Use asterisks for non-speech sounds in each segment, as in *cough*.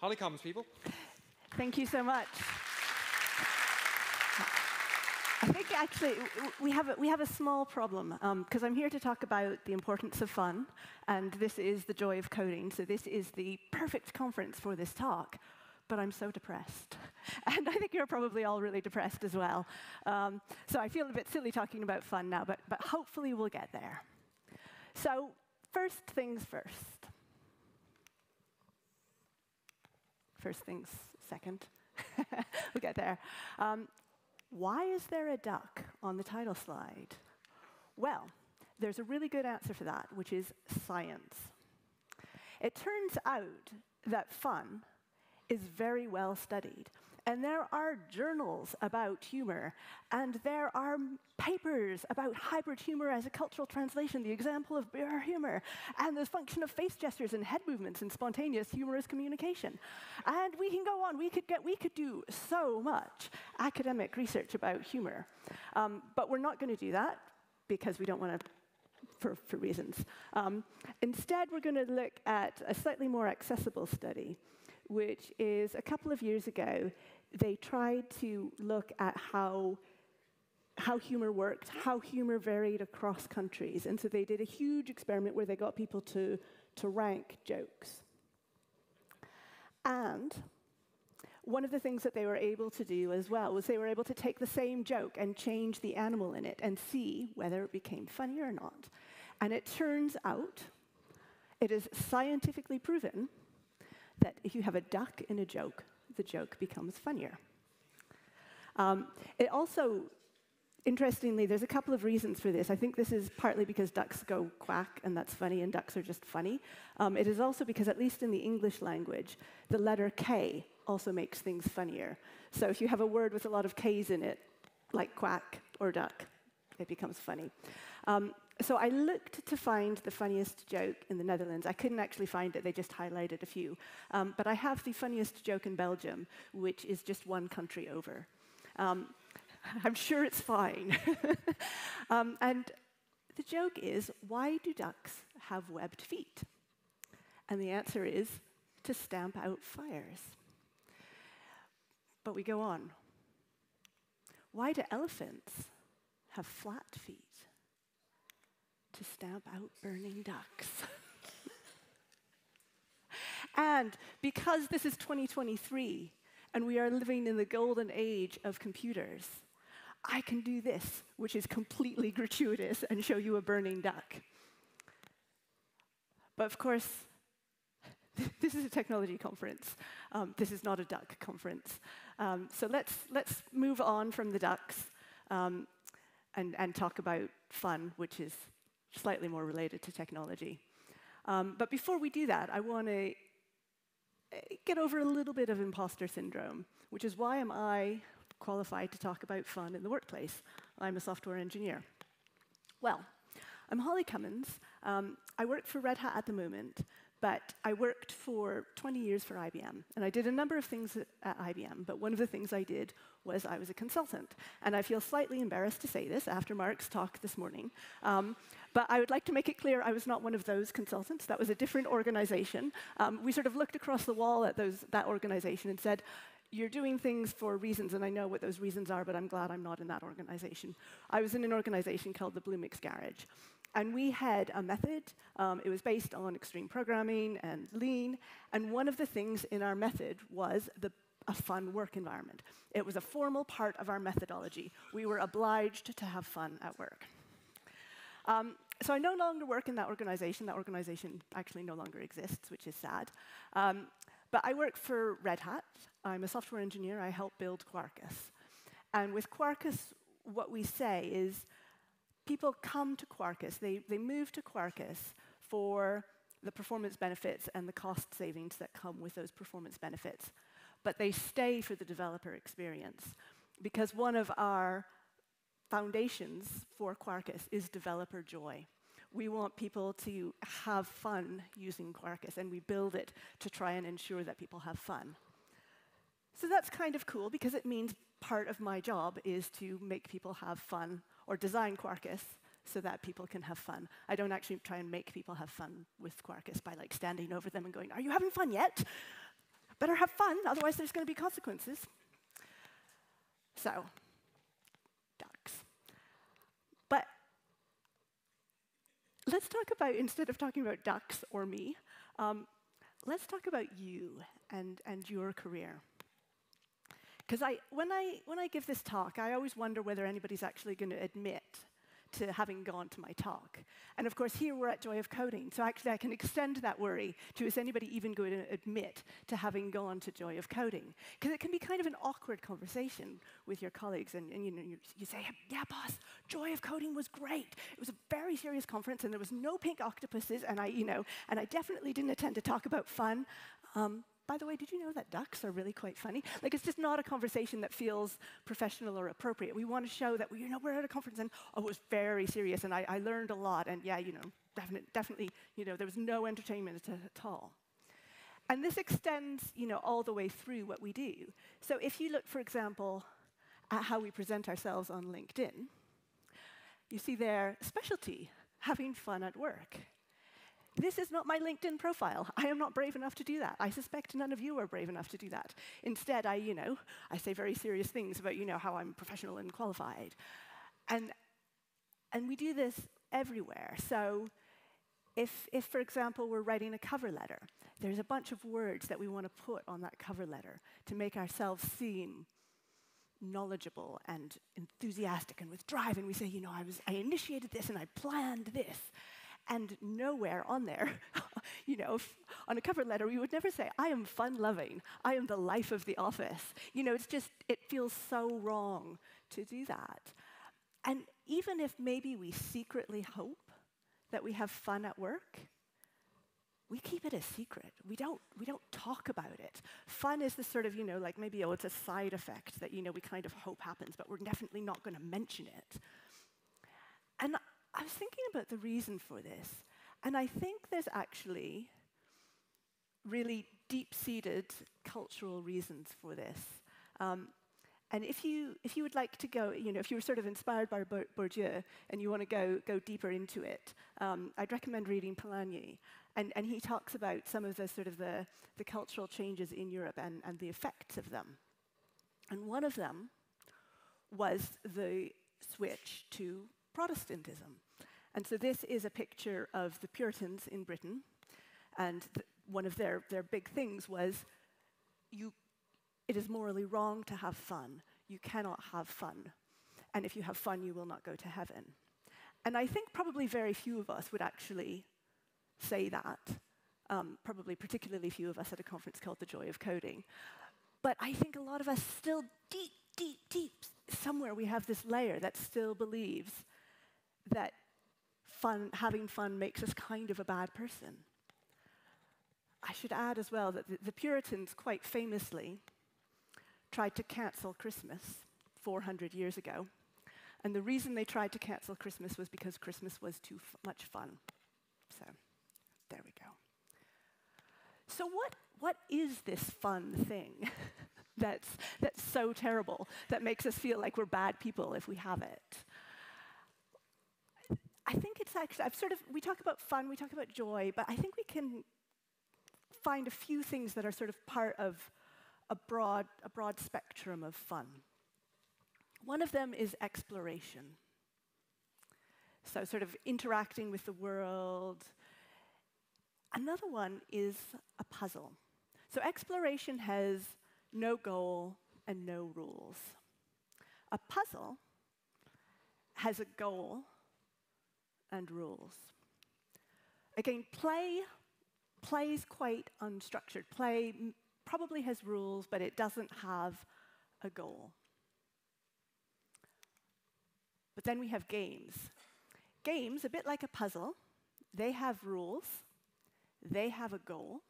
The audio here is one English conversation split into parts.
Holly Cummins, people. Thank you so much. I think actually we have a, we have a small problem because um, I'm here to talk about the importance of fun, and this is the joy of coding. So this is the perfect conference for this talk. But I'm so depressed, *laughs* and I think you're probably all really depressed as well. Um, so I feel a bit silly talking about fun now, but but hopefully we'll get there. So first things first. First things second. *laughs* we'll get there. Um, why is there a duck on the title slide? Well, there's a really good answer for that, which is science. It turns out that fun is very well studied. And there are journals about humor, and there are papers about hybrid humor as a cultural translation, the example of bear humor, and the function of face gestures and head movements in spontaneous humorous communication. And we can go on. We could, get, we could do so much academic research about humor. Um, but we're not going to do that because we don't want to for, for, reasons. Um, instead, we're going to look at a slightly more accessible study, which is a couple of years ago, they tried to look at how how humor worked, how humor varied across countries. And so they did a huge experiment where they got people to, to rank jokes. And one of the things that they were able to do as well was they were able to take the same joke and change the animal in it and see whether it became funny or not. And it turns out, it is scientifically proven that if you have a duck in a joke, the joke becomes funnier. Um, it also, interestingly, there's a couple of reasons for this. I think this is partly because ducks go quack, and that's funny, and ducks are just funny. Um, it is also because, at least in the English language, the letter K also makes things funnier. So if you have a word with a lot of Ks in it, like quack or duck, it becomes funny. Um, so I looked to find the funniest joke in the Netherlands. I couldn't actually find it, they just highlighted a few. Um, but I have the funniest joke in Belgium, which is just one country over. Um, *laughs* I'm sure it's fine. *laughs* um, and the joke is why do ducks have webbed feet? And the answer is to stamp out fires. But we go on. Why do elephants have flat feet? To stamp out burning ducks. *laughs* and because this is 2023 and we are living in the golden age of computers, I can do this, which is completely gratuitous, and show you a burning duck. But of course, *laughs* this is a technology conference. Um, this is not a duck conference. Um, so let's, let's move on from the ducks um, and, and talk about fun, which is slightly more related to technology. Um, but before we do that, I want to eh, get over a little bit of imposter syndrome, which is why am I qualified to talk about fun in the workplace? I'm a software engineer. Well, I'm Holly Cummins. Um, I work for Red Hat at the moment, but I worked for 20 years for IBM, and I did a number of things at IBM, but one of the things I did was I was a consultant. And I feel slightly embarrassed to say this after Mark's talk this morning, um, but I would like to make it clear I was not one of those consultants. That was a different organization. Um, we sort of looked across the wall at those, that organization and said, you're doing things for reasons, and I know what those reasons are, but I'm glad I'm not in that organization. I was in an organization called the Bluemix Garage. And we had a method. Um, it was based on extreme programming and lean. And one of the things in our method was the, a fun work environment. It was a formal part of our methodology. We were obliged to have fun at work. Um, so I no longer work in that organization. That organization actually no longer exists, which is sad. Um, but I work for Red Hat. I'm a software engineer. I help build Quarkus. And with Quarkus, what we say is people come to Quarkus, they, they move to Quarkus for the performance benefits and the cost savings that come with those performance benefits. But they stay for the developer experience because one of our foundations for Quarkus is developer joy. We want people to have fun using Quarkus, and we build it to try and ensure that people have fun. So that's kind of cool because it means part of my job is to make people have fun or design Quarkus so that people can have fun. I don't actually try and make people have fun with Quarkus by like standing over them and going, are you having fun yet? better have fun, otherwise there's going to be consequences. So, ducks. But let's talk about, instead of talking about ducks or me, um, let's talk about you and, and your career. Because I, when, I, when I give this talk, I always wonder whether anybody's actually going to admit to having gone to my talk. And of course, here we're at Joy of Coding, so actually I can extend that worry to is anybody even going to admit to having gone to Joy of Coding? Because it can be kind of an awkward conversation with your colleagues, and, and you, know, you, you say, yeah, boss, Joy of Coding was great. It was a very serious conference, and there was no pink octopuses, and I, you know, and I definitely didn't attend to talk about fun. Um, by the way, did you know that ducks are really quite funny? Like, it's just not a conversation that feels professional or appropriate. We want to show that, you know, we're at a conference and, oh, it was very serious and I, I learned a lot. And yeah, you know, definitely, definitely, you know, there was no entertainment at all. And this extends, you know, all the way through what we do. So if you look, for example, at how we present ourselves on LinkedIn, you see there specialty, having fun at work. This is not my LinkedIn profile. I am not brave enough to do that. I suspect none of you are brave enough to do that. Instead, I, you know, I say very serious things about, you know, how I'm professional and qualified. And, and we do this everywhere. So if, if, for example, we're writing a cover letter, there's a bunch of words that we want to put on that cover letter to make ourselves seem knowledgeable and enthusiastic and with drive. And we say, you know, I, was, I initiated this and I planned this. And nowhere on there, *laughs* you know, on a cover letter, we would never say, I am fun loving. I am the life of the office. You know, it's just, it feels so wrong to do that. And even if maybe we secretly hope that we have fun at work, we keep it a secret. We don't, we don't talk about it. Fun is the sort of, you know, like maybe, oh, it's a side effect that, you know, we kind of hope happens, but we're definitely not going to mention it. And I was thinking about the reason for this, and I think there's actually really deep seated cultural reasons for this. Um, and if you, if you would like to go, you know, if you were sort of inspired by Bourdieu and you want to go, go deeper into it, um, I'd recommend reading Polanyi. And, and he talks about some of the sort of the, the cultural changes in Europe and, and the effects of them. And one of them was the switch to Protestantism. And so this is a picture of the Puritans in Britain. And one of their, their big things was you, it is morally wrong to have fun. You cannot have fun. And if you have fun, you will not go to heaven. And I think probably very few of us would actually say that. Um, probably particularly few of us at a conference called The Joy of Coding. But I think a lot of us still deep, deep, deep, somewhere we have this layer that still believes that fun, having fun makes us kind of a bad person. I should add as well that the, Puritans quite famously tried to cancel Christmas 400 years ago. And the reason they tried to cancel Christmas was because Christmas was too much fun. So, there we go. So, what, what is this fun thing *laughs* that's, that's so terrible that makes us feel like we're bad people if we have it? I think it's actually, I've sort of, we talk about fun, we talk about joy, but I think we can find a few things that are sort of part of a broad, a broad spectrum of fun. One of them is exploration. So, sort of interacting with the world. Another one is a puzzle. So, exploration has no goal and no rules. A puzzle has a goal and rules. Again, play, play is quite unstructured. Play probably has rules, but it doesn't have a goal. But then we have games. Games, a bit like a puzzle, they have rules, they have a goal,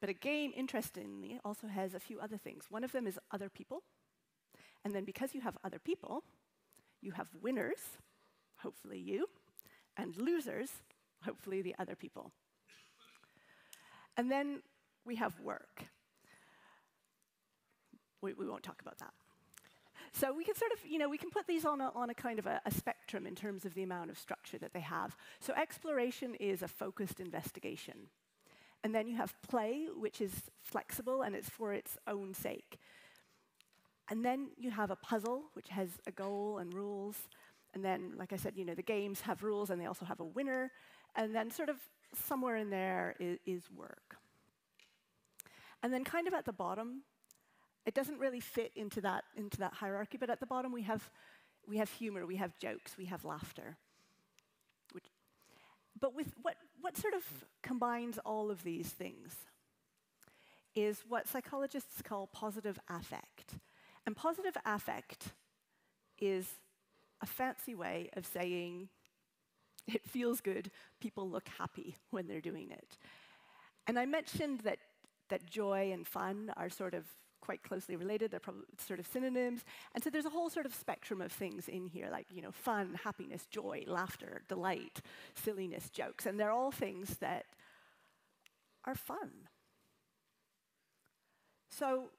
but a game, interestingly, also has a few other things. One of them is other people, and then because you have other people, you have winners, hopefully you, and losers, hopefully the other people. And then we have work. We, we won't talk about that. So we can sort of, you know, we can put these on a, on a kind of a, a, spectrum in terms of the amount of structure that they have. So exploration is a focused investigation. And then you have play, which is flexible and it's for its own sake. And then you have a puzzle, which has a goal and rules. And then, like I said, you know, the games have rules and they also have a winner. And then sort of somewhere in there is, is work. And then kind of at the bottom, it doesn't really fit into that, into that hierarchy, but at the bottom we have, we have humor, we have jokes, we have laughter. Which, but with what, what sort of combines all of these things is what psychologists call positive affect. And positive affect is a fancy way of saying it feels good, people look happy when they're doing it. And I mentioned that, that joy and fun are sort of quite closely related. They're probably sort of synonyms. And so there's a whole sort of spectrum of things in here, like, you know, fun, happiness, joy, laughter, delight, silliness, jokes. And they're all things that are fun. So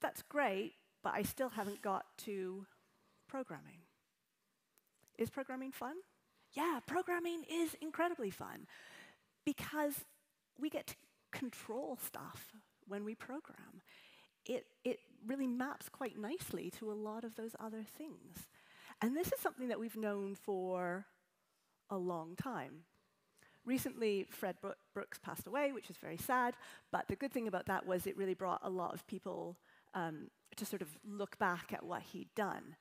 that's great, but I still haven't got to programming. Is programming fun? Yeah, programming is incredibly fun because we get to control stuff when we program. It, it really maps quite nicely to a lot of those other things. And this is something that we've known for a long time. Recently, Fred Brooks passed away, which is very sad, but the good thing about that was it really brought a lot of people um, to sort of look back at what he'd done.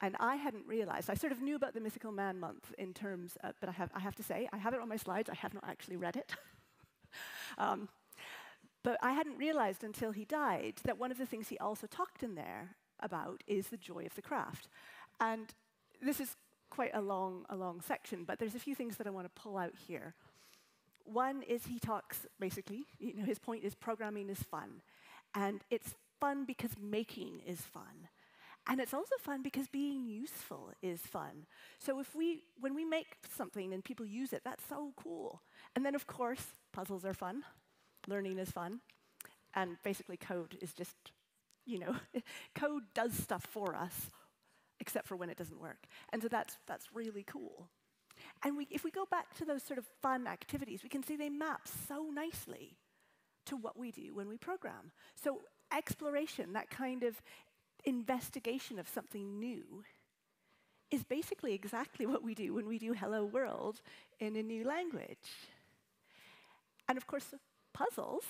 And I hadn't realized, I sort of knew about the Mythical Man month in terms, of, but I have, I have to say, I have it on my slides, I have not actually read it. *laughs* um, but I hadn't realized until he died that one of the things he also talked in there about is the joy of the craft. And this is quite a long, a long section, but there's a few things that I want to pull out here. One is he talks, basically, you know, his point is programming is fun. And it's fun because making is fun. And it's also fun because being useful is fun. So if we, when we make something and people use it, that's so cool. And then, of course, puzzles are fun. Learning is fun. And basically, code is just, you know, *laughs* code does stuff for us, except for when it doesn't work. And so that's, that's really cool. And we, if we go back to those sort of fun activities, we can see they map so nicely to what we do when we program. So exploration, that kind of investigation of something new, is basically exactly what we do when we do Hello World in a new language. And of course, puzzles.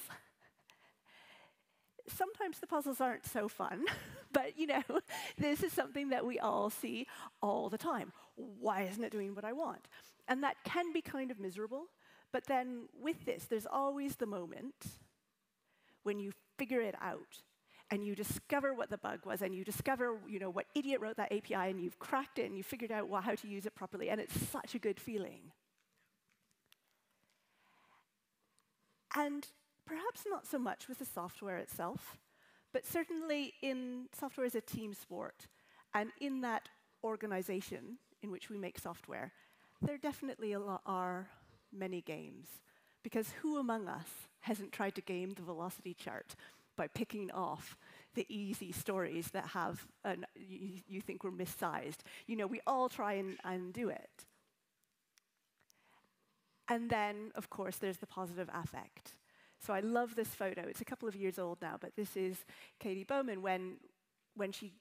Sometimes the puzzles aren't so fun, *laughs* but you know, *laughs* this is something that we all see all the time. Why isn't it doing what I want? And that can be kind of miserable, but then with this, there's always the moment when you figure it out and you discover what the bug was and you discover you know, what idiot wrote that API and you've cracked it and you figured out well, how to use it properly and it's such a good feeling. And perhaps not so much with the software itself, but certainly in software as a team sport and in that organization in which we make software, there definitely are many games. Because who among us hasn't tried to game the velocity chart by picking off the easy stories that have an, you, you, think were missized. You know, we all try and, and do it. And then, of course, there's the positive affect. So I love this photo. It's a couple of years old now, but this is Katie Bouman when, when she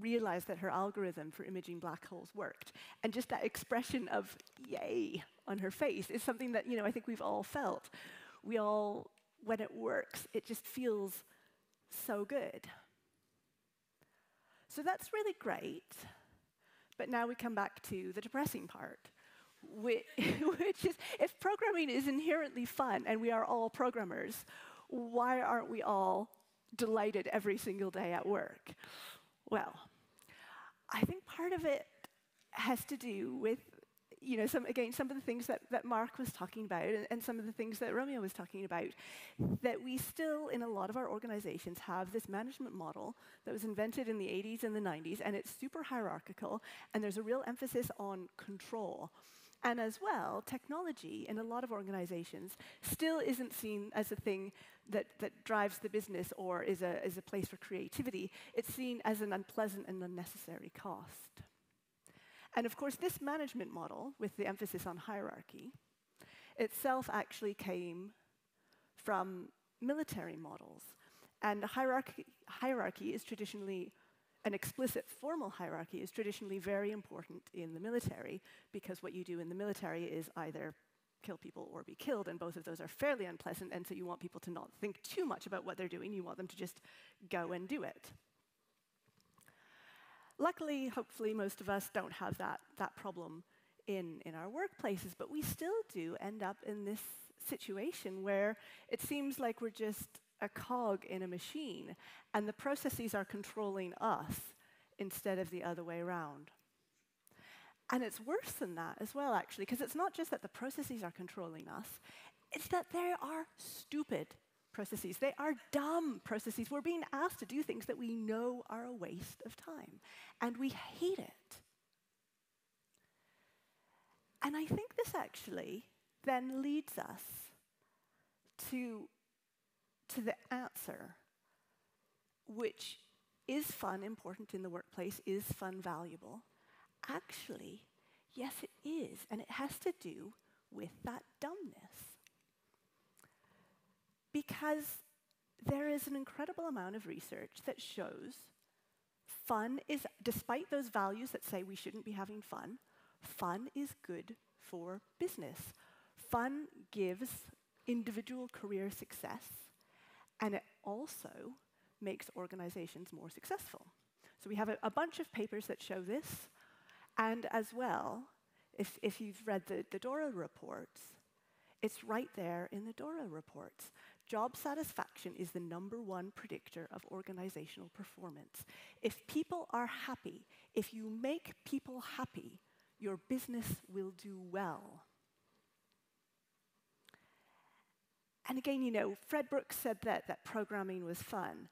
realized that her algorithm for imaging black holes worked. And just that expression of yay on her face is something that, you know, I think we've all felt. We all, when it works, it just feels so good. So that's really great. But now we come back to the depressing part, which, *laughs* which is if programming is inherently fun and we are all programmers, why aren't we all delighted every single day at work? Well, I think part of it has to do with you know, some, again, some of the things that, that Mark was talking about and, and, some of the things that Romeo was talking about, that we still, in a lot of our organizations, have this management model that was invented in the 80s and the 90s, and it's super hierarchical, and there's a real emphasis on control. And as well, technology in a lot of organizations still isn't seen as a thing that, that drives the business or is a, is a place for creativity. It's seen as an unpleasant and unnecessary cost. And of course, this management model, with the emphasis on hierarchy, itself actually came from military models. And hierarchy, hierarchy is traditionally, an explicit formal hierarchy is traditionally very important in the military because what you do in the military is either kill people or be killed, and both of those are fairly unpleasant, and so you want people to not think too much about what they're doing, you want them to just go and do it. Luckily, hopefully, most of us don't have that, that problem in, in our workplaces, but we still do end up in this situation where it seems like we're just a cog in a machine, and the processes are controlling us instead of the other way around. And it's worse than that as well, actually, because it's not just that the processes are controlling us, it's that they are stupid processes. They are dumb processes. We're being asked to do things that we know are a waste of time, and we hate it. And I think this actually then leads us to, to the answer, which is fun important in the workplace? Is fun valuable? Actually, yes, it is, and it has to do with that dumbness. Because there is an incredible amount of research that shows fun is, despite those values that say we shouldn't be having fun, fun is good for business. Fun gives individual career success, and it also makes organizations more successful. So we have a, a bunch of papers that show this, and as well, if, if you've read the, the Dora reports, it's right there in the Dora reports. Job satisfaction is the number one predictor of organizational performance. If people are happy, if you make people happy, your business will do well. And again, you know, Fred Brooks said that, that programming was fun.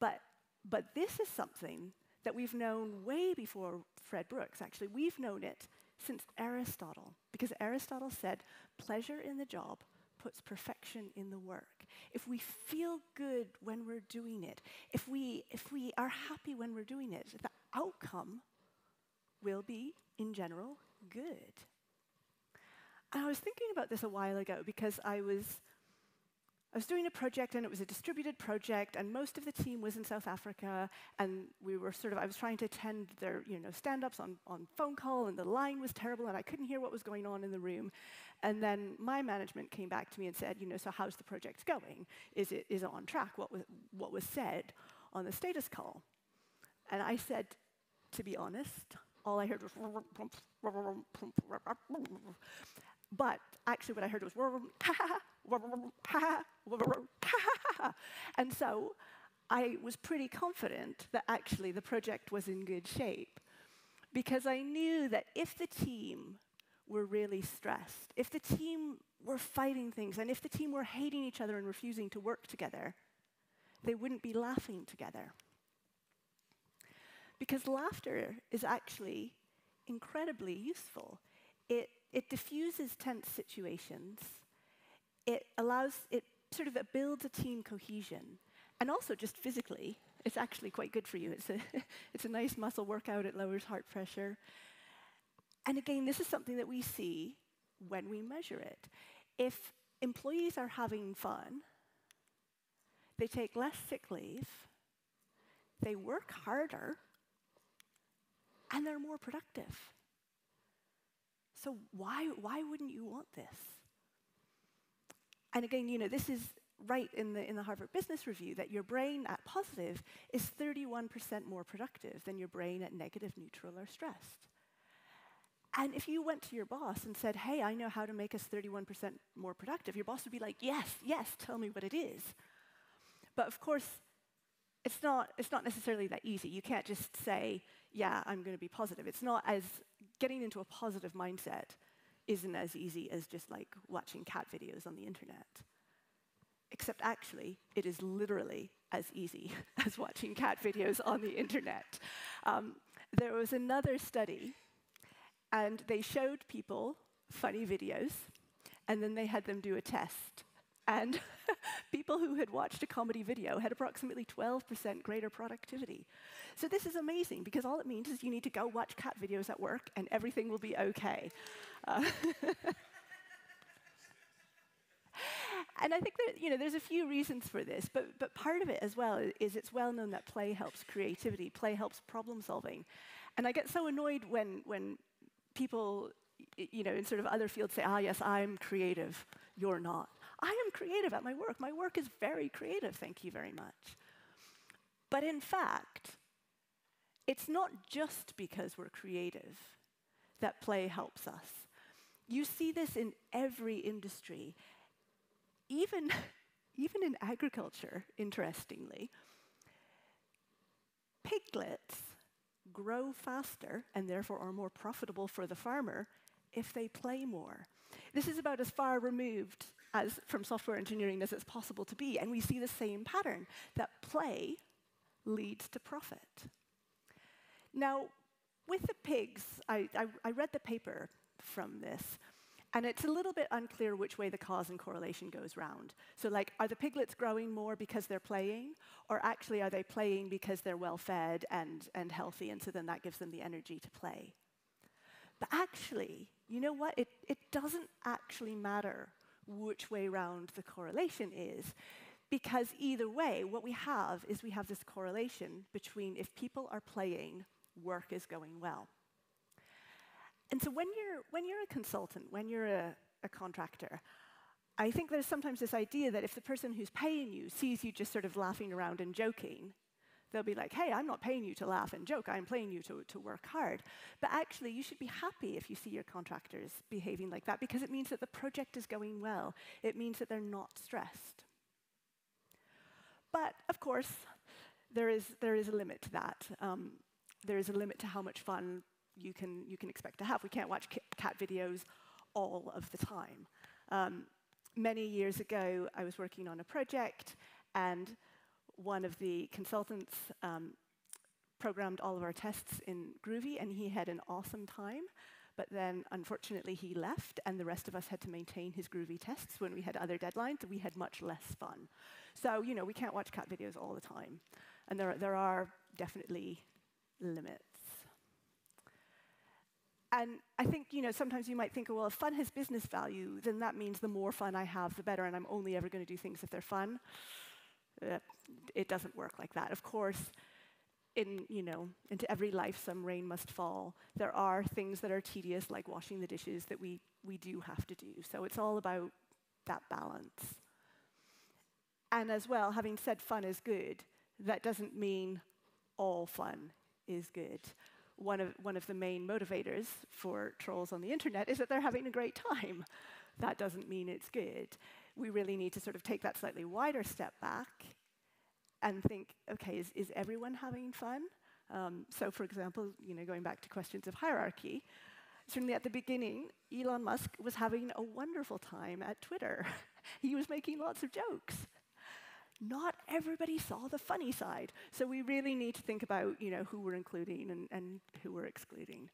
But, but this is something that we've known way before Fred Brooks, actually. We've known it since Aristotle, because Aristotle said pleasure in the job puts perfection in the work. If we feel good when we're doing it, if we, if we are happy when we're doing it, the outcome will be, in general, good. And I was thinking about this a while ago because I was I was doing a project and it was a distributed project and most of the team was in South Africa and we were sort of, I was trying to attend their, you know, stand-ups on, on phone call and the line was terrible and I couldn't hear what was going on in the room. And then my management came back to me and said, you know, so how's the project going? Is it, is it on track? What was, what was said on the status call? And I said, to be honest, all I heard was *laughs* but actually, what I heard was, *laughs* *laughs* and so I was pretty confident that actually the project was in good shape because I knew that if the team were really stressed, if the team were fighting things, and if the team were hating each other and refusing to work together, they wouldn't be laughing together. Because laughter is actually incredibly useful. It it diffuses tense situations. It allows, it sort of builds a team cohesion. And also just physically, it's actually quite good for you. It's a, *laughs* it's a nice muscle workout, it lowers heart pressure. And again, this is something that we see when we measure it. If employees are having fun, they take less sick leave, they work harder, and they're more productive. So why, why wouldn't you want this? And again, you know, this is right in the, in the Harvard Business Review that your brain at positive is 31% more productive than your brain at negative, neutral, or stressed. And if you went to your boss and said, hey, I know how to make us 31% more productive, your boss would be like, yes, yes, tell me what it is. But of course, it's not, it's not necessarily that easy. You can't just say, yeah, I'm going to be positive. It's not as getting into a positive mindset isn't as easy as just like watching cat videos on the internet. Except actually, it is literally as easy *laughs* as watching cat videos on the internet. Um, there was another study, and they showed people funny videos, and then they had them do a test. And *laughs* people who had watched a comedy video had approximately 12% greater productivity. So this is amazing because all it means is you need to go watch cat videos at work and everything will be okay. Uh, *laughs* And I think that you know, there's a few reasons for this, but, but part of it as well is it's well known that play helps creativity, play helps problem solving. And I get so annoyed when, when people you know, in sort of other fields say, ah, yes, I'm creative, you're not. I am creative at my work. My work is very creative, thank you very much. But in fact, it's not just because we're creative that play helps us. You see this in every industry, even, *laughs* even in agriculture, interestingly. Piglets grow faster and therefore are more profitable for the farmer if they play more. This is about as far removed as from software engineering as it's possible to be, and we see the same pattern that play leads to profit. Now, with the pigs, I, I, I read the paper from this, and it's a little bit unclear which way the cause and correlation goes round. So, like, are the piglets growing more because they're playing, or actually are they playing because they're well fed and, and healthy, and so then that gives them the energy to play? But actually, you know what? It, it doesn't actually matter which way round the correlation is, because either way, what we have is we have this correlation between if people are playing, work is going well. And so when you're, when you're a consultant, when you're a, a contractor, I think there's sometimes this idea that if the person who's paying you sees you just sort of laughing around and joking, they'll be like, hey, I'm not paying you to laugh and joke, I'm paying you to, to work hard. But actually, you should be happy if you see your contractors behaving like that because it means that the project is going well. It means that they're not stressed. But of course, there is, there is a limit to that. Um, there is a limit to how much fun you can, you can expect to have. We can't watch cat videos all of the time. Um, many years ago, I was working on a project, and one of the consultants um, programmed all of our tests in Groovy, and he had an awesome time. But then, unfortunately, he left, and the rest of us had to maintain his Groovy tests when we had other deadlines. We had much less fun. So, you know, we can't watch cat videos all the time. And there, there are definitely limits. And I think, you know, sometimes you might think, well, if fun has business value, then that means the more fun I have, the better, and I'm only ever going to do things if they're fun. It doesn't work like that. Of course, in, you know, into every life some rain must fall. There are things that are tedious, like washing the dishes, that we, we do have to do. So it's all about that balance. And as well, having said fun is good, that doesn't mean all fun is good. One of, one of the main motivators for trolls on the internet is that they're having a great time. That doesn't mean it's good we really need to sort of take that slightly wider step back and think, okay, is, is everyone having fun? Um, so, for example, you know, going back to questions of hierarchy, certainly at the beginning, Elon Musk was having a wonderful time at Twitter. *laughs* he was making lots of jokes. Not everybody saw the funny side, so we really need to think about, you know, who we're including and, and who we're excluding.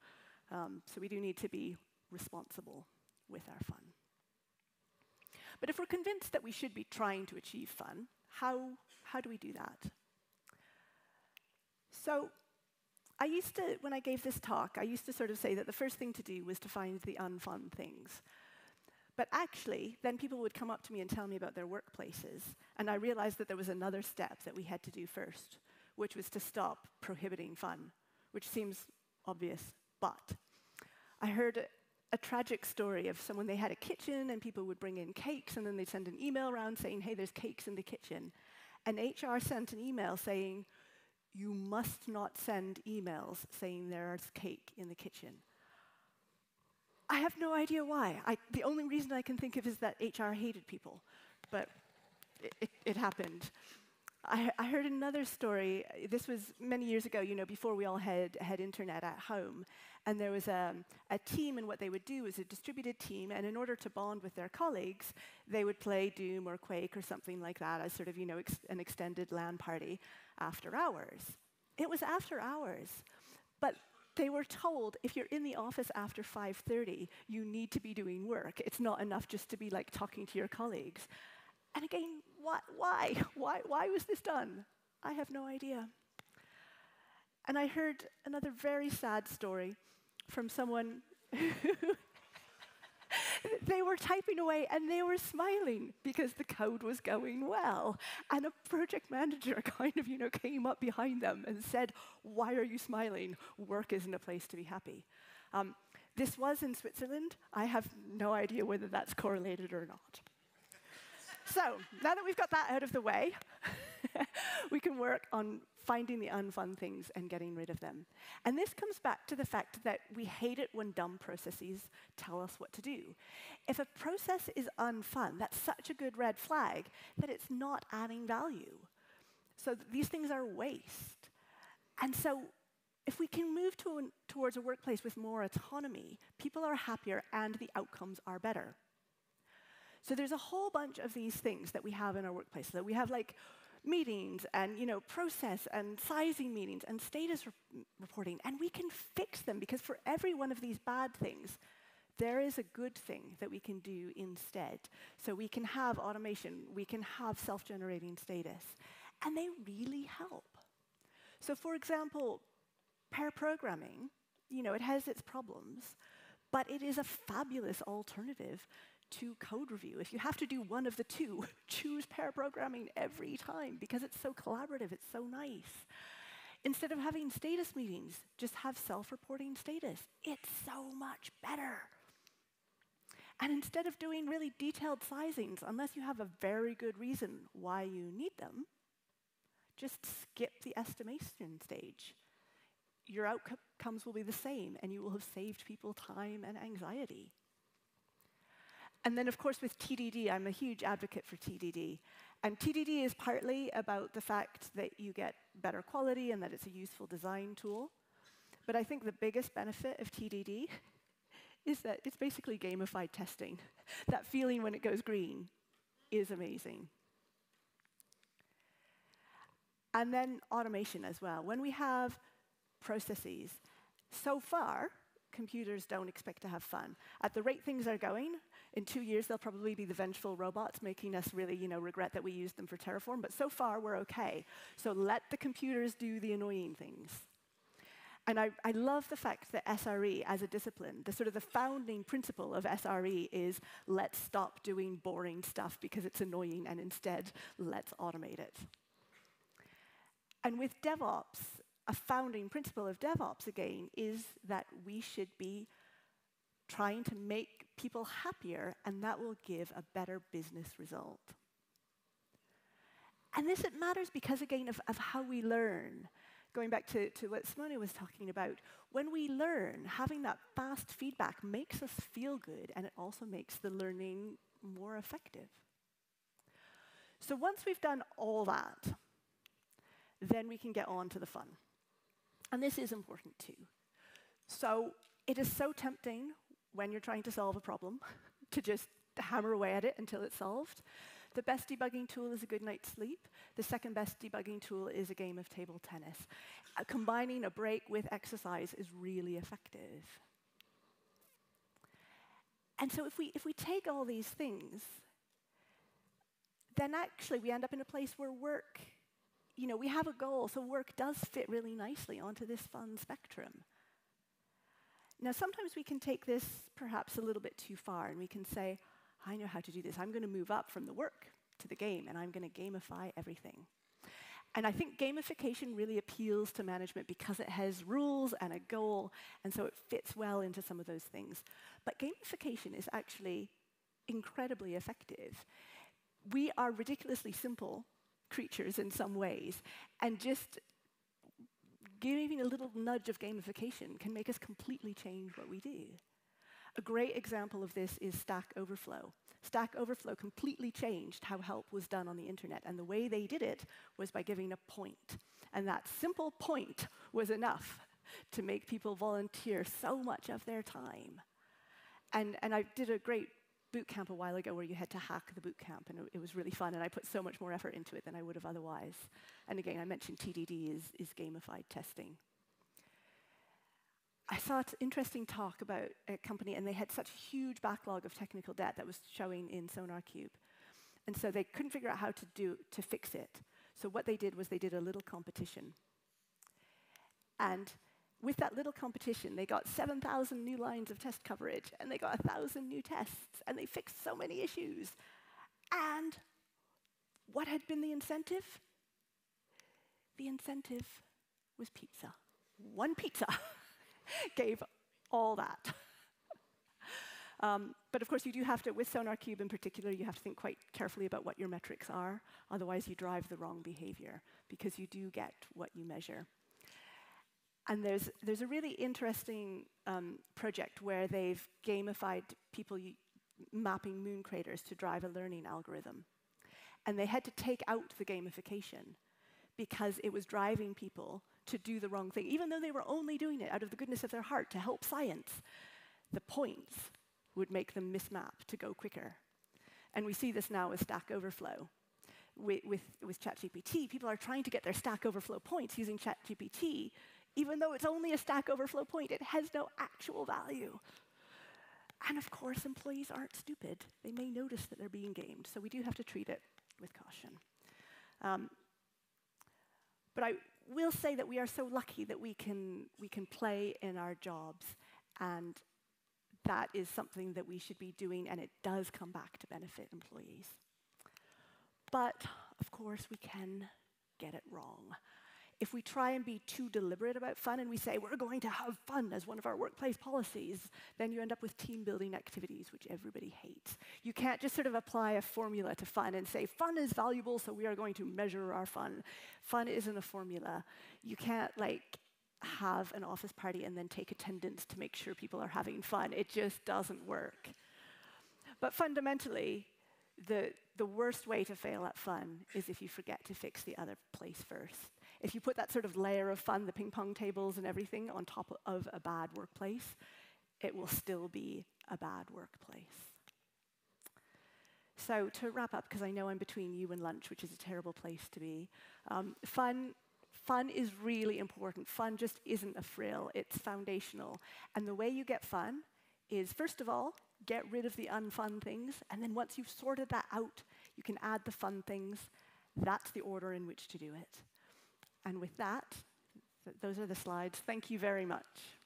Um, so we do need to be responsible with our fun. But if we're convinced that we should be trying to achieve fun, how, how do we do that? So I used to, when I gave this talk, I used to sort of say that the first thing to do was to find the unfun things. But actually, then people would come up to me and tell me about their workplaces, and I realized that there was another step that we had to do first, which was to stop prohibiting fun, which seems obvious, but I heard a tragic story of someone they had a kitchen and people would bring in cakes and then they'd send an email around saying, hey, there's cakes in the kitchen. And HR sent an email saying, you must not send emails saying there's cake in the kitchen. I have no idea why. I, the only reason I can think of is that HR hated people, but it, it, it happened. I, I, heard another story. This was many years ago, you know, before we all had, had internet at home. And there was a, a team, and what they would do was a distributed team, and in order to bond with their colleagues, they would play Doom or Quake or something like that as sort of, you know, ex an extended LAN party after hours. It was after hours. But they were told if you're in the office after 5.30, you need to be doing work. It's not enough just to be like talking to your colleagues. And again, why, why? Why, why was this done? I have no idea. And I heard another very sad story from someone who *laughs* they were typing away and they were smiling because the code was going well. And a project manager *laughs* kind of, you know, came up behind them and said, why are you smiling? Work isn't a place to be happy. Um, this was in Switzerland. I have no idea whether that's correlated or not. So now that we've got that out of the way, *laughs* we can work on finding the unfun things and getting rid of them. And this comes back to the fact that we hate it when dumb processes tell us what to do. If a process is unfun, that's such a good red flag that it's not adding value. So th these things are waste. And so if we can move to an, towards a workplace with more autonomy, people are happier and the outcomes are better. So there's a whole bunch of these things that we have in our workplace. So we have like meetings and you know process and sizing meetings and status re reporting and we can fix them because for every one of these bad things there is a good thing that we can do instead so we can have automation we can have self-generating status and they really help so for example pair programming you know it has its problems but it is a fabulous alternative to code review. If you have to do one of the two, *laughs* choose pair programming every time because it's so collaborative, it's so nice. Instead of having status meetings, just have self-reporting status. It's so much better. And instead of doing really detailed sizings, unless you have a very good reason why you need them, just skip the estimation stage. Your outcomes will be the same, and you will have saved people time and anxiety. And then, of course, with TDD, I'm a huge advocate for TDD. And TDD is partly about the fact that you get better quality and that it's a useful design tool. But I think the biggest benefit of TDD is that it's basically gamified testing. *laughs* that feeling when it goes green is amazing. And then automation as well. When we have processes, so far, computers don't expect to have fun. At the rate things are going, in two years, they'll probably be the vengeful robots, making us really, you know, regret that we used them for Terraform. But so far, we're OK. So let the computers do the annoying things. And I, I, love the fact that SRE as a discipline, the sort of the founding principle of SRE is let's stop doing boring stuff because it's annoying and instead let's automate it. And with DevOps, a founding principle of DevOps again is that we should be trying to make people happier, and that will give a better business result. And this it matters because, again, of, of how we learn. Going back to, to what Simone was talking about, when we learn, having that fast feedback makes us feel good, and it also makes the learning more effective. So once we've done all that, then we can get on to the fun. And this is important too. So it is so tempting when you're trying to solve a problem *laughs* to just hammer away at it until it's solved. The best debugging tool is a good night's sleep. The second best debugging tool is a game of table tennis. Uh, combining a break with exercise is really effective. And so if we, if we take all these things, then actually we end up in a place where work, you know, we have a goal, so work does fit really nicely onto this fun spectrum. Now, sometimes we can take this perhaps a little bit too far, and we can say, I know how to do this. I'm going to move up from the work to the game, and I'm going to gamify everything. And I think gamification really appeals to management because it has rules and a goal, and so it fits well into some of those things. But gamification is actually incredibly effective. We are ridiculously simple creatures in some ways, and just giving a little nudge of gamification can make us completely change what we do. A great example of this is Stack Overflow. Stack Overflow completely changed how help was done on the internet, and the way they did it was by giving a point. And that simple point was enough to make people volunteer so much of their time. And, and I did a great boot camp a while ago where you had to hack the boot camp, and it, was really fun, and I put so much more effort into it than I would have otherwise. And again, I mentioned TDD is, is gamified testing. I saw an interesting talk about a company, and they had such a huge backlog of technical debt that was showing in SonarQube. And so they couldn't figure out how to, do, to fix it. So what they did was they did a little competition. And with that little competition, they got 7,000 new lines of test coverage, and they got 1,000 new tests, and they fixed so many issues. And what had been the incentive? The incentive was pizza. One pizza *laughs* gave all that. *laughs* Um, but of course, you do have to, with SonarQube in particular, you have to think quite carefully about what your metrics are. Otherwise, you drive the wrong behavior because you do get what you measure. And there's, there's a really interesting um, project where they've gamified people mapping moon craters to drive a learning algorithm. And they had to take out the gamification because it was driving people to do the wrong thing, even though they were only doing it out of the goodness of their heart to help science. The points would make them mismap to go quicker. And we see this now with Stack Overflow. With, with, with ChatGPT, people are trying to get their Stack Overflow points using ChatGPT, even though it's only a Stack Overflow point, it has no actual value. And of course, employees aren't stupid. They may notice that they're being gamed, so we do have to treat it with caution. Um, but I will say that we are so lucky that we can, we can play in our jobs and that is something that we should be doing, and it does come back to benefit employees. But, of course, we can get it wrong. If we try and be too deliberate about fun and we say we're going to have fun as one of our workplace policies, then you end up with team building activities, which everybody hates. You can't just sort of apply a formula to fun and say fun is valuable, so we are going to measure our fun. Fun isn't a formula. You can't like have an office party and then take attendance to make sure people are having fun. It just doesn't work. But fundamentally, the, the worst way to fail at fun is if you forget to fix the other place first. If you put that sort of layer of fun, the ping pong tables and everything, on top of a bad workplace, it will still be a bad workplace. So, to wrap up, because I know I'm between you and lunch, which is a terrible place to be, um, fun fun is really important. Fun just isn't a frill, it's foundational. And the way you get fun is, first of all, get rid of the unfun things. And then once you've sorted that out, you can add the fun things. That's the order in which to do it. And with that, th those are the slides. Thank you very much.